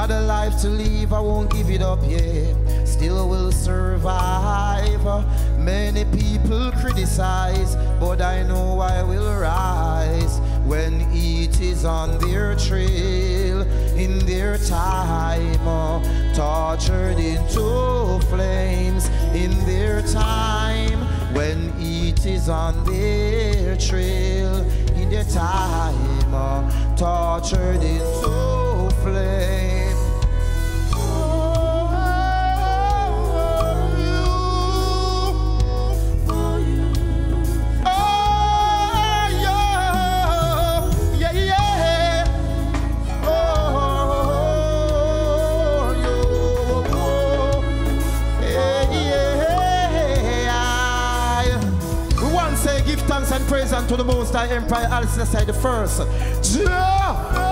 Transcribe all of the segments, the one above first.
Got a life to live, I won't give it up, yeah. Still will survive. Many people criticize, but I know I will rise when it is on their trail, in their time, tortured into flames, in their time, when it is on their trail, in their time, tortured into flames. Praise unto the Most High Empire, Al the first.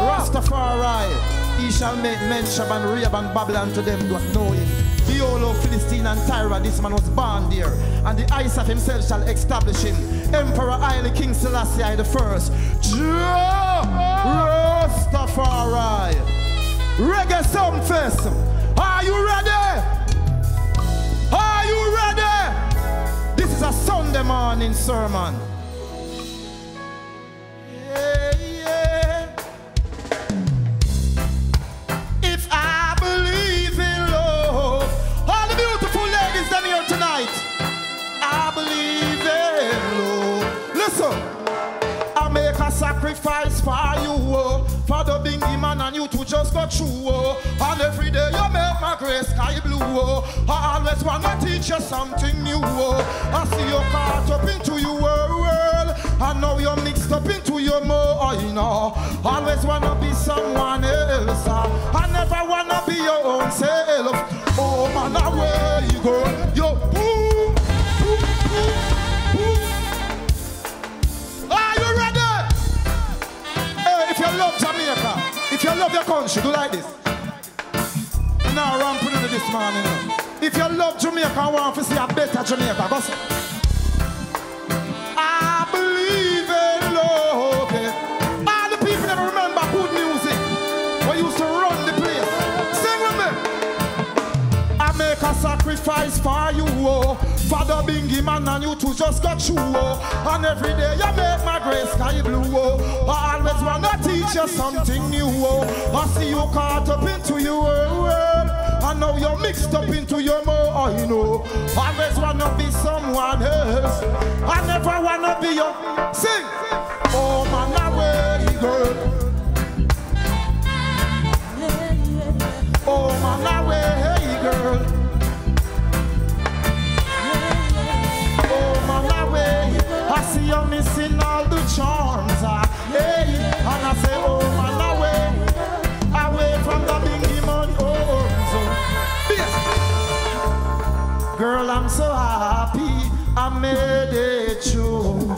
Rastafari. He shall make mention and Rahab and Babylon to them that know him. Behold, Philistine and Tyre, this man was born there. And the eyes of himself shall establish him. Emperor Haile King Selassie the first. Rastafari. Reggae Sumfest. Are you ready? Are you ready? This is a Sunday morning sermon. Sacrifice for you, oh, for the big man and you to just go through, oh. And every day you make my gray sky blue, oh. I always wanna teach you something new, oh. I see you caught up into your world, I know you're mixed up into your mind, you know. Always wanna be someone else, uh. Into this morning. If you love Jamaica and want to see a better Jamaica, go. I believe in love. All the people that remember good music. We used to run the place. Sing with me. I make a sacrifice for you. Oh. Father Bingy man and you two just got you oh. And every day you make my gray sky blue oh. I always wanna teach you something new oh. I see you caught up into your world I know you're mixed up into your mind I know Always wanna be someone else I never wanna be your Sing! Oh Girl, I'm so happy I made it true.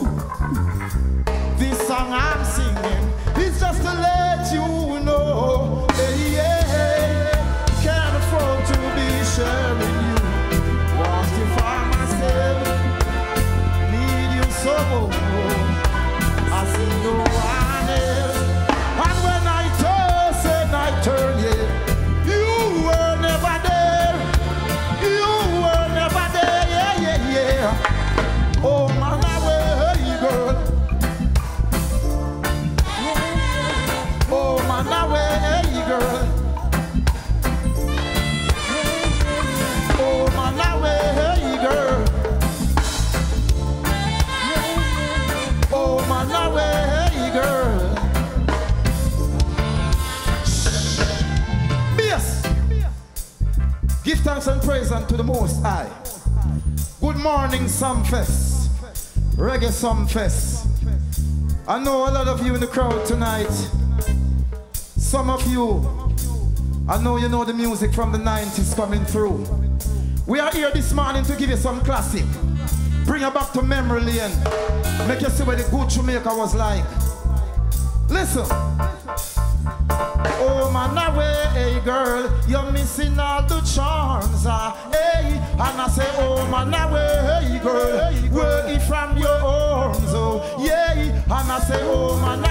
Thanks and praise unto the Most High. Good morning, Sumfest. Reggae Sumfest. I know a lot of you in the crowd tonight. Some of you, I know you know the music from the 90s coming through. We are here this morning to give you some classic. Bring you back to memory lane. Make you see what the good Jamaica was like. Listen. Oh man, away, hey girl, you're missing all the charms, ah, hey. And I say, oh man, away, girl, work from your arms, oh, yeah. And I say, oh man,